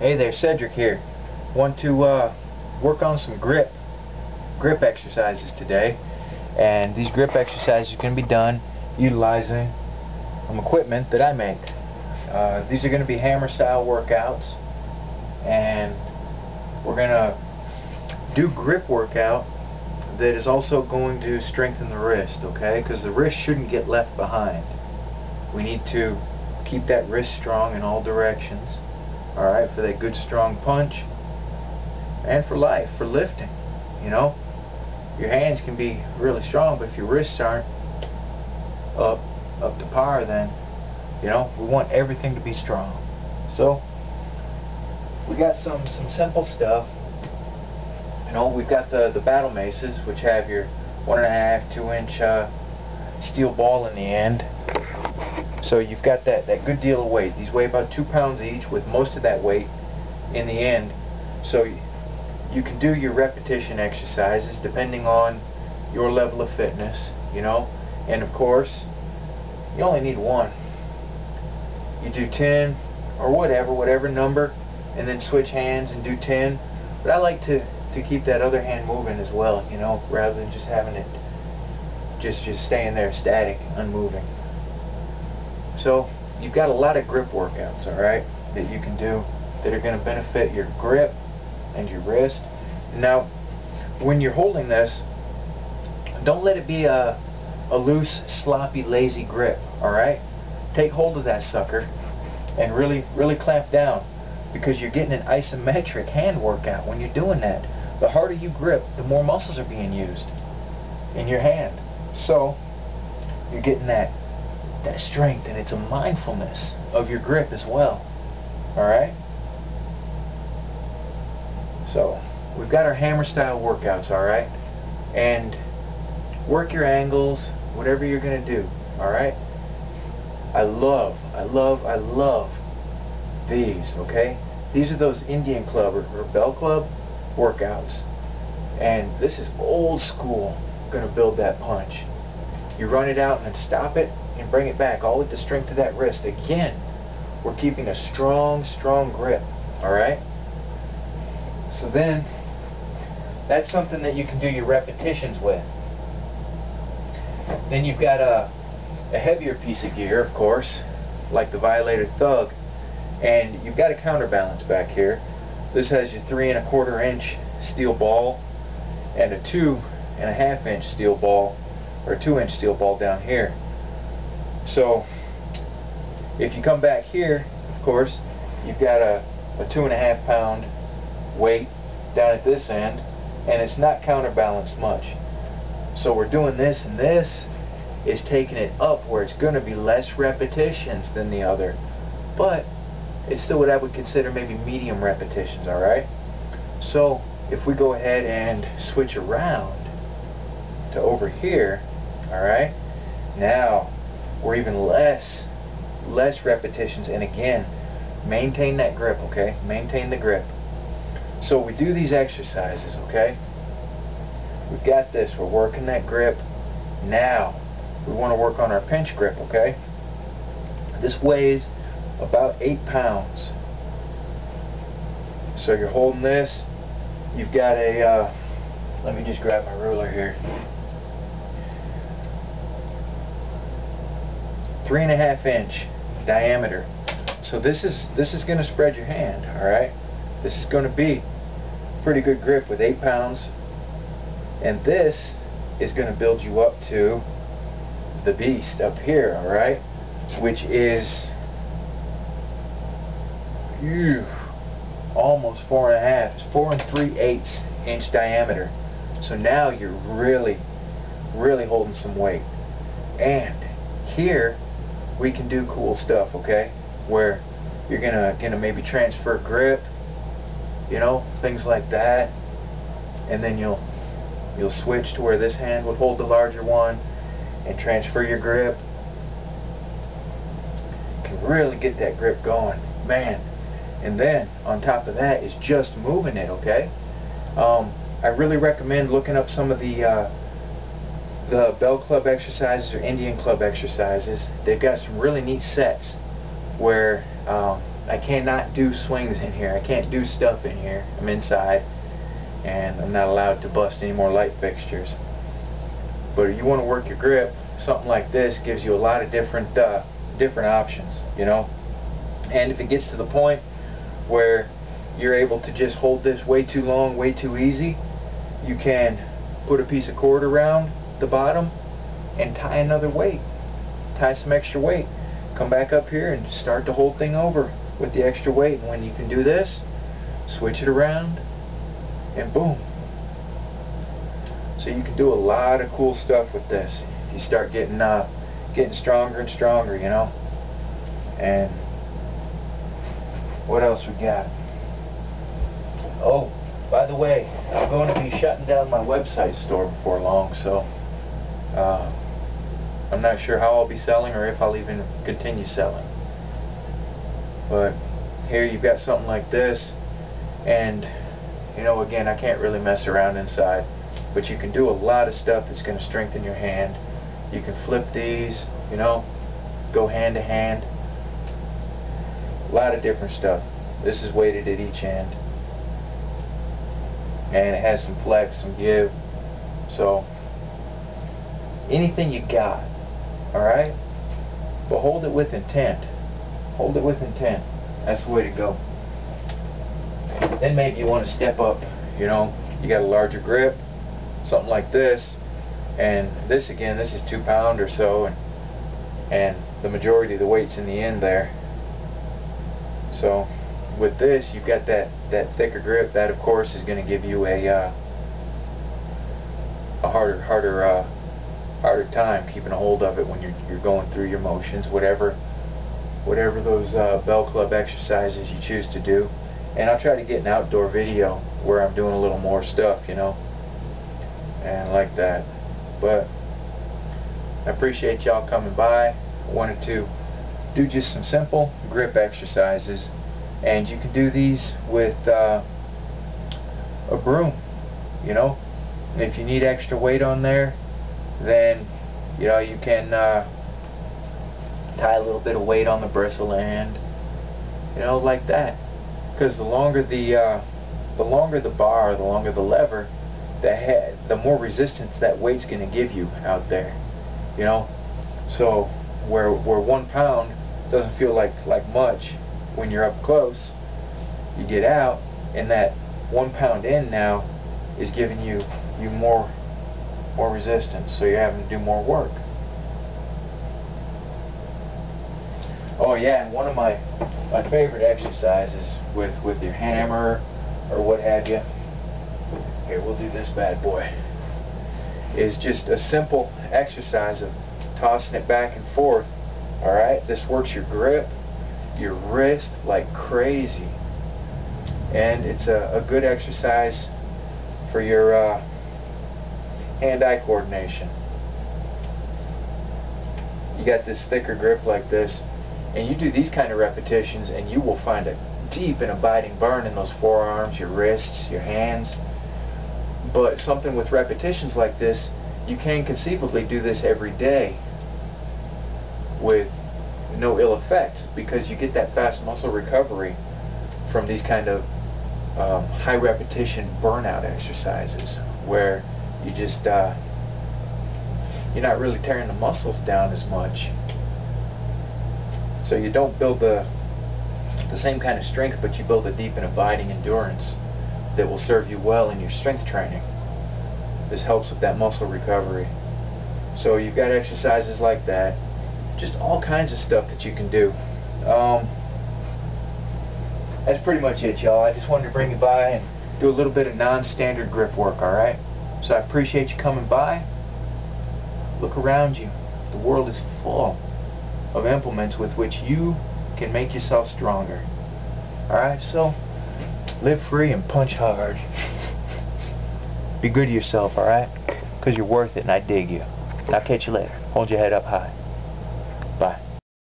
Hey there, Cedric here. Want to uh, work on some grip grip exercises today and these grip exercises to be done utilizing some equipment that I make. Uh, these are going to be hammer style workouts and we're going to do grip workout that is also going to strengthen the wrist okay because the wrist shouldn't get left behind. We need to keep that wrist strong in all directions alright, for that good strong punch, and for life, for lifting, you know. Your hands can be really strong, but if your wrists aren't up, up to par, then, you know, we want everything to be strong. So, we got some, some simple stuff. You know, we've got the, the battle maces, which have your one and a half, two inch uh, steel ball in the end. So you've got that, that good deal of weight. These weigh about two pounds each with most of that weight in the end. So you can do your repetition exercises depending on your level of fitness, you know. And of course, you only need one. You do 10 or whatever, whatever number, and then switch hands and do 10. But I like to, to keep that other hand moving as well, you know, rather than just having it just, just staying there static, unmoving. So you've got a lot of grip workouts, all right, that you can do that are going to benefit your grip and your wrist. Now, when you're holding this, don't let it be a, a loose, sloppy, lazy grip, all right? Take hold of that sucker and really, really clamp down because you're getting an isometric hand workout when you're doing that. The harder you grip, the more muscles are being used in your hand. So, you're getting that that strength and it's a mindfulness of your grip as well. Alright? So, we've got our hammer style workouts, alright? And work your angles, whatever you're going to do, alright? I love, I love, I love these, okay? These are those Indian Club or, or Bell Club workouts. And this is old school, going to build that punch. You run it out and then stop it, and bring it back, all with the strength of that wrist. Again, we're keeping a strong, strong grip, all right? So then, that's something that you can do your repetitions with. Then you've got a, a heavier piece of gear, of course, like the Violator Thug, and you've got a counterbalance back here. This has your three and a quarter inch steel ball and a two and a half inch steel ball or two inch steel ball down here. So if you come back here, of course, you've got a, a two and a half pound weight down at this end, and it's not counterbalanced much. So we're doing this and this is taking it up where it's going to be less repetitions than the other. But it's still what I would consider maybe medium repetitions, alright? So if we go ahead and switch around to over here, alright, now or even less less repetitions. And again maintain that grip okay? Maintain the grip. So we do these exercises okay? We've got this. We're working that grip. Now we want to work on our pinch grip okay? This weighs about eight pounds. So you're holding this. You've got a uh, let me just grab my ruler here three and a half inch diameter. So this is this is going to spread your hand, all right? This is going to be pretty good grip with eight pounds, and this is going to build you up to the beast up here, all right? Which is ew, almost four and a half. It's four and three eighths inch diameter. So now you're really, really holding some weight. And here we can do cool stuff, okay? Where you're gonna gonna maybe transfer grip, you know, things like that, and then you'll you'll switch to where this hand would hold the larger one and transfer your grip. Can really get that grip going, man. And then on top of that is just moving it, okay? Um, I really recommend looking up some of the uh, the Bell Club exercises or Indian Club exercises, they've got some really neat sets where um, I cannot do swings in here. I can't do stuff in here. I'm inside, and I'm not allowed to bust any more light fixtures. But if you want to work your grip, something like this gives you a lot of different uh, different options, you know. And if it gets to the point where you're able to just hold this way too long, way too easy, you can put a piece of cord around the bottom and tie another weight. Tie some extra weight. Come back up here and start the whole thing over with the extra weight. And when you can do this, switch it around and boom. So you can do a lot of cool stuff with this. You start getting uh, getting stronger and stronger, you know. And what else we got? Oh, by the way, I'm going to be shutting down my website store before long, so uh, I'm not sure how I'll be selling or if I'll even continue selling. But here you've got something like this, and you know, again, I can't really mess around inside, but you can do a lot of stuff that's going to strengthen your hand. You can flip these, you know, go hand to hand. A lot of different stuff. This is weighted at each end and it has some flex, some give. So anything you got, all right? But hold it with intent. Hold it with intent. That's the way to go. Then maybe you want to step up. You know, you got a larger grip, something like this, and this again, this is two pound or so, and and the majority of the weight's in the end there. So with this, you've got that, that thicker grip. That, of course, is going to give you a uh, a harder, harder, uh, harder time keeping a hold of it when you're you're going through your motions, whatever, whatever those uh, bell club exercises you choose to do. And I'll try to get an outdoor video where I'm doing a little more stuff, you know, and like that. But I appreciate y'all coming by. I wanted to do just some simple grip exercises and you can do these with uh, a broom you know and if you need extra weight on there then you know you can uh, tie a little bit of weight on the bristle end you know like that. Because the longer the uh, the longer the bar the longer the lever the head the more resistance that weight's going to give you out there you know? So where where one pound doesn't feel like like much when you're up close, you get out, and that one pound in now is giving you you more more resistance, so you're having to do more work. Oh yeah, and one of my my favorite exercises with with your hammer or what have you. Here, we'll do this bad boy. Is just a simple exercise of tossing it back and forth. All right, this works your grip your wrist like crazy. And it's a, a good exercise for your uh, hand-eye coordination. You got this thicker grip like this, and you do these kind of repetitions, and you will find a deep and abiding burn in those forearms, your wrists, your hands. But something with repetitions like this, you can conceivably do this every day with no ill effect because you get that fast muscle recovery from these kind of um, high repetition burnout exercises where you just uh, you're not really tearing the muscles down as much so you don't build the the same kind of strength but you build a deep and abiding endurance that will serve you well in your strength training this helps with that muscle recovery so you've got exercises like that just all kinds of stuff that you can do. Um, that's pretty much it, y'all. I just wanted to bring you by and do a little bit of non-standard grip work, alright? So I appreciate you coming by. Look around you. The world is full of implements with which you can make yourself stronger. Alright, so live free and punch hard. Be good to yourself, alright? Because you're worth it and I dig you. And I'll catch you later. Hold your head up high. Bye.